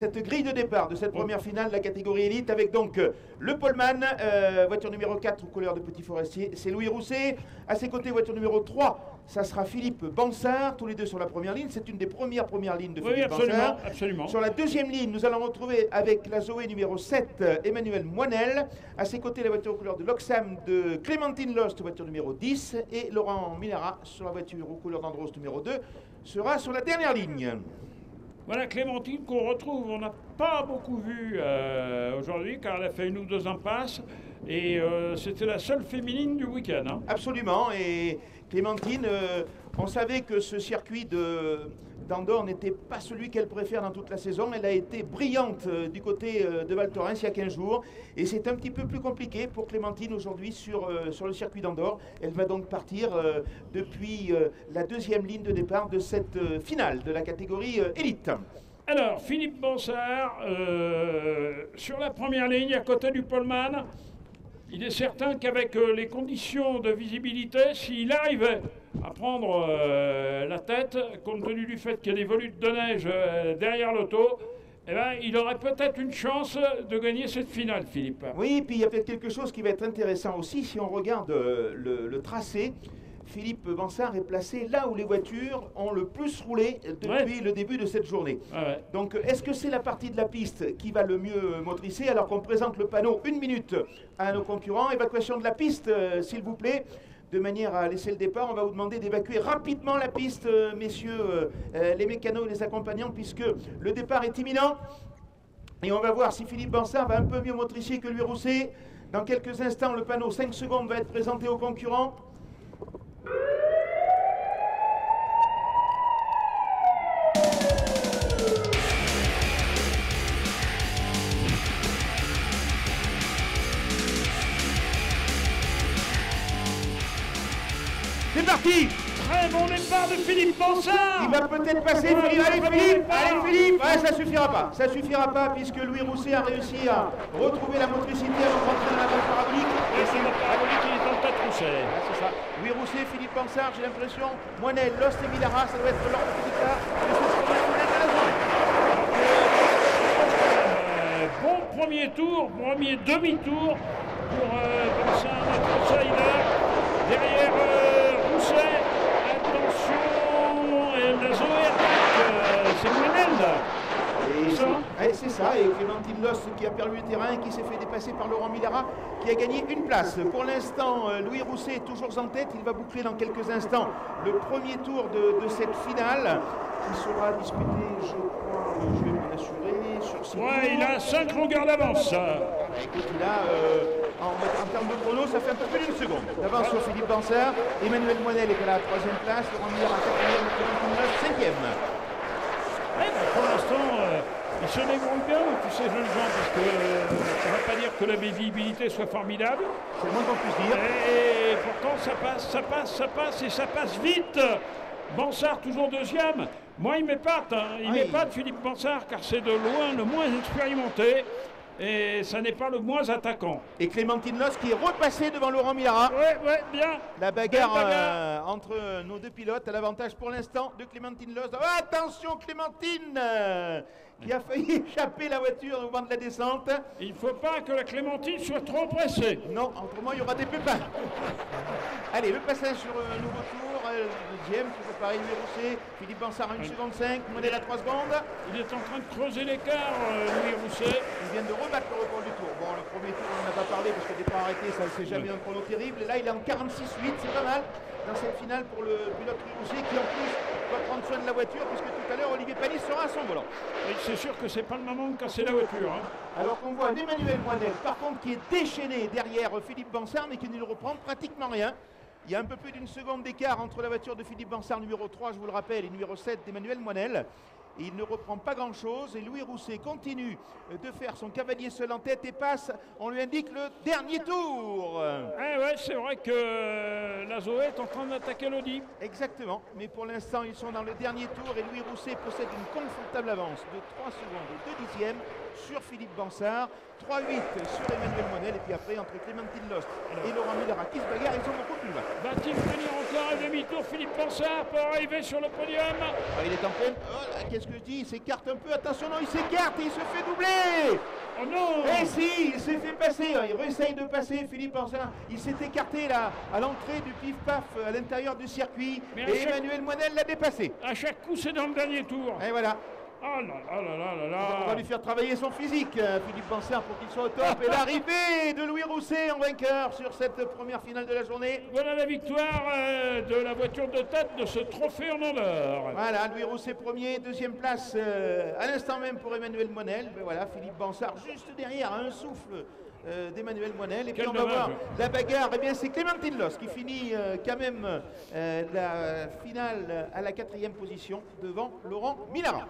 cette grille de départ de cette première finale de la catégorie élite avec donc euh, le Polman, euh, voiture numéro 4 aux couleurs de Petit Forestier, c'est Louis Rousset. À ses côtés, voiture numéro 3, ça sera Philippe Bansard, tous les deux sur la première ligne. C'est une des premières premières lignes de Oui, Philippe absolument, Bansard. absolument. Sur la deuxième ligne, nous allons retrouver avec la Zoé numéro 7, euh, Emmanuel Moinel. À ses côtés, la voiture aux couleurs de l'Oxam de Clémentine Lost, voiture numéro 10. Et Laurent Minara sur la voiture aux couleurs d'Andros numéro 2 sera sur la dernière ligne. Voilà Clémentine qu'on retrouve, on n'a pas beaucoup vu euh, aujourd'hui car elle a fait une ou deux impasses et euh, c'était la seule féminine du week-end. hein. Absolument. Et Clémentine, euh, on savait que ce circuit de d'Andorre n'était pas celui qu'elle préfère dans toute la saison. Elle a été brillante euh, du côté euh, de Val Thorens il y a 15 jours. Et c'est un petit peu plus compliqué pour Clémentine aujourd'hui sur, euh, le circuit d'Andorre. Elle va donc partir depuis la deuxième ligne de départ de cette finale de la catégorie élite. Alors Philippe Bansard euh, sur la première ligne à côté du poleman. Il est certain qu'avec euh, les conditions de visibilité, s'il arrivait à prendre euh, la tête, compte tenu du fait qu'il y a des volutes de neige euh, derrière l'auto, eh ben, il aurait peut-être une chance de gagner cette finale, Philippe. Oui, puis il y a peut-être quelque chose qui va être intéressant aussi si on regarde le tracé. Philippe Bansard est placé là où les voitures ont le plus roulé depuis Ouais. le début de cette journée. Ah ouais. Donc est-ce que c'est la partie de la piste qui va le mieux motricer alors qu'on présente le panneau une minute à nos concurrents? Évacuation de la piste, euh, s'il vous plaît. De manière à laisser le départ, on va vous demander d'évacuer rapidement la piste, euh, messieurs euh, euh, les mécanos et les accompagnants, puisque le départ est imminent. Et on va voir si Philippe Bansard va un peu mieux motricier que lui Rousset. Dans quelques instants, le panneau 5 secondes va être présenté aux concurrents. Parti Très bon départ de Philippe Bansard Il va peut-être passer Philippe. Allez Philippe Allez Philippe Ouais, ça suffira pas. Ça suffira pas puisque Louis Rousset a réussi à retrouver la motricité avant de rentrer dans la balle parabolique. Et c'est le parabolique qui est en tête Rousset. Ah, c'est ça. Louis Rousset, Philippe Pansard, j'ai l'impression. Moinel, Lost et Millara, ça doit être l'ordre de petit de de. Euh, bon premier tour, premier demi-tour pour euh, Outsider. Derrière euh, Attention, et la Zoé attaque, euh, c'est Gwenel. Et C'est ça ouais, et Clémentine Lost qui a perdu le terrain, qui s'est fait dépasser par Laurent Millara, qui a gagné une place. Pour l'instant, euh, Louis Rousset est toujours en tête, il va boucler dans quelques instants le premier tour de, de cette finale, qui sera disputé, je crois, je vais m'en assurer, sur six Ouais, il a 5 longueurs d'avance. Ah, Écoute, a, euh, en, en termes de chrono, ça fait un peu plus d'une seconde. D'avance sur Philippe Bansard, Emmanuel Moinel est à la troisième place, Laurent quatrième, Clémentine Lost cinquième. Ouais, bah, pour l'instant, euh, il se débrouille bien, tous ces jeunes gens, parce que euh, ça ne va pas dire que la visibilité soit formidable. C'est le moins qu'on puisse dire. Et pourtant, ça passe, ça passe, ça passe et ça passe vite. Bansard toujours deuxième. Moi, il m'épate. hein. Il Oui. m'épate Philippe Bansard car c'est de loin le moins expérimenté et ça n'est pas le moins attaquant. Et Clémentine Loss qui est repassée devant Laurent Millara. Ouais, ouais, bien. La bagarre. euh, entre nos deux pilotes à l'avantage pour l'instant de Clémentine Loss. Oh, attention Clémentine euh, qui a failli échapper la voiture au moment de la descente. Il ne faut pas que la Clémentine soit trop pressée. Non, autrement il y aura des pépins. Allez, le passage sur euh, un nouveau tour, euh, le deuxième, toujours pareil, C, Philippe Bansard à 1 seconde 5, modèle à 3 secondes. Il est en train de creuser l'écart, euh, Louis Rousset. Ils viennent de rebattre le record du tour. Bon, le premier tour, on n'en a pas parlé parce que départ arrêté, ça ne s'est jamais un chrono terrible. Et là, il est en 46-8, c'est pas mal dans cette finale pour le pilote Rousset qui en plus doit prendre soin de la voiture puisque tout à l'heure, Olivier Panis sera à son volant. Et c'est sûr que c'est pas le moment de casser la voiture. hein. Alors qu'on voit Emmanuel Moinel, par contre, qui est déchaîné derrière Philippe Bansard, mais qui ne le reprend pratiquement rien. Il y a un peu plus d'une seconde d'écart entre la voiture de Philippe Bansard, numéro 3, je vous le rappelle, et numéro 7 d'Emmanuel Moinel. Il ne reprend pas grand-chose. Et Louis Rousset continue de faire son cavalier seul en tête et passe, on lui indique le dernier tour. Eh ouais, c'est vrai que euh, la Zoé est en train d'attaquer l'Audi. Exactement. Mais pour l'instant, ils sont dans le dernier tour et Louis Rousset possède une confortable avance de 3 secondes et 2 dixièmes sur Philippe Bansard, 3-8 sur Emmanuel Monel et puis après entre Clémentine Lost et Laurent Millara qui se bagarrent, ils sont beaucoup plus loin. Va-t-il tenir encore un demi-tour Philippe Pansard pour arriver sur le podium? Ah, il est en pleine. Oh, qu'est-ce que je dis, il s'écarte un peu. Attention, non, il s'écarte et il se fait doubler. Oh non Eh si, il s'est fait passer. Il réessaye de passer, Philippe Ancin. Il s'est écarté là, à l'entrée du pif-paf, à l'intérieur du circuit. Mais et chaque- Emmanuel Moinel l'a dépassé. À chaque coup, c'est dans le dernier tour. Et voilà. Oh là là là là là On va lui faire travailler son physique, euh, Philippe Bansard, pour qu'il soit au top. Et l'arrivée de Louis Rousset en vainqueur sur cette première finale de la journée. Voilà la victoire euh, de la voiture de tête de ce trophée en honneur. Voilà, Louis Rousset premier, deuxième place euh, à l'instant même pour Emmanuel Monel. Ben voilà, Philippe Bansard juste derrière, un souffle euh, d'Emmanuel Monel. Et puis on va voir la bagarre. Eh bien, c'est Clémentine Loss qui finit euh, quand même euh, la finale à la quatrième position devant Laurent Minara.